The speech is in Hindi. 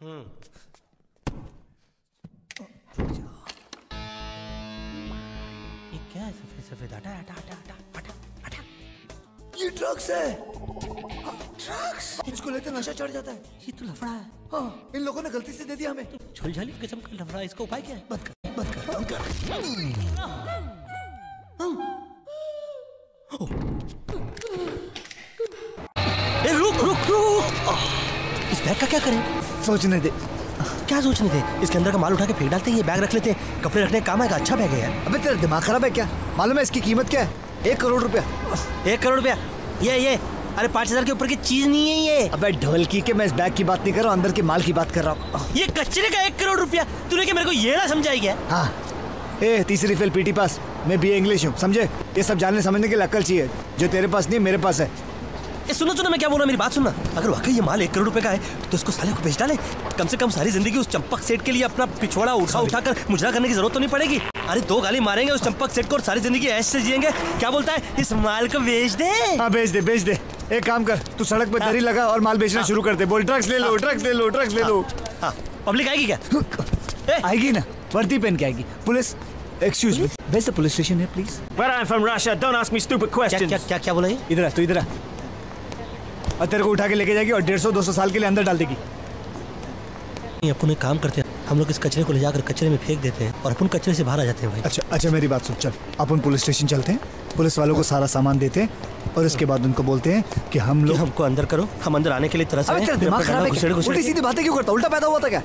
ये क्या है सफ़ेद सफ़ेद? हटा हटा हटा हटा हटा हटा। ये ड्रग्स है। ड्रग्स इसको लेते नशा चढ़ जाता है। ये तो लफड़ा है। हाँ इन लोगों ने गलती से दे दिया हमें। झुलझाली किस्म का लफड़ा इसका उपाय क्या है? बंद कर बंद कर बंद कर। बैग का क्या करें? सोचने दे। क्या सोचने थे इसके अंदर का माल उठा के फेंक डालते हैं ये बैग रख लेते हैं। कपड़े रखने का काम आएगा अच्छा बैग है यार। अबे तेरा दिमाग खराब है क्या? मालूम है इसकी कीमत क्या है? एक करोड़ रुपया। एक करोड़ रुपया? ये ये अरे पाँच हज़ार के ऊपर की चीज़ नहीं है ये। अबे ढोलकी के मैं इस बैग की बात नहीं कर रहा हूँ अंदर के माल की बात कर रहा हूँ। ये कचरे का एक करोड़ रुपया? तूने क्या मेरे को ये ना समझाई क्या? हाँ। ए तीसरी फेल पीटी पास। मैं बी इंग्लिश हूँ समझे? ये सब जानने समझने के लिए अक्ल चाहिए। जो तेरे पास नहीं मेरे पास है। ए, सुनो सुनो मैं क्या बोल रहा मेरी बात सुनना। अगर वाकई ये माल एक करोड़ रुपए का है तो इसको साले को बेच डाले। कम से कम सारी ज़िंदगी उस चंपक सेठ के लिए अपना पिछवाड़ा उठा उठा कर मुजरा करने की ज़रूरत तो नहीं पड़ेगी। अरे दो गाली मारेंगे उस चंपक सेठ को और सारी ज़िंदगी ऐश से जिएँगे। क्या बोलता है? इस माल को बेच दे। हाँ बेच दे बेच दे। एक काम कर तू सड़क पे दरी लगा और माल बेचना शुरू कर दे। बोल ड्रग्स ले लो ड्रग्स ले लो ड्रग्स ले लो। हाँ। पब्लिक आएगी क्या? आएगी ना। वर्दी पहन के आएगी। Police excuse me west the police station है please Where I'm from Russia, don't ask me stupid क्या questions. क्या क्या क्या बोला ये? इधर आ तू इधर आ। और तेरे को उठा के लेके जाएगी और डेढ़ सौ दो सौ साल के लिए अंदर डाल देगी। नहीं अपन एक काम करते हैं। हम लोग इस कचरे को ले जाकर कचरे में फेंक देते हैं और अपन कचरे से बाहर आ जाते हैं भाई। अच्छा अच्छा मेरी बात सुन चल। अपन पुलिस स्टेशन चलते हैं। पुलिस वालों को सारा सामान देते हैं और उसके बाद उनको बोलते हैं कि हम लोग हमको अंदर करो। हम अंदर आने के लिए तरह से रहे तेरा। दिमाग फिर खराब घुसेड़ क्या? घुसेड़ उल्टी सीधी बातें क्यों करता उल्टा पैदा हुआ था क्या?